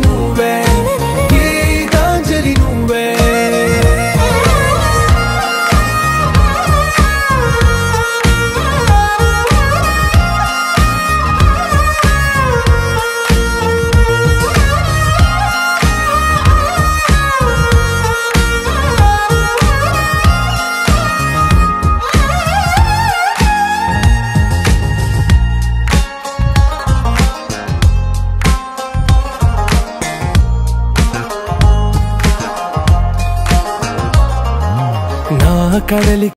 nuvens నా కడలి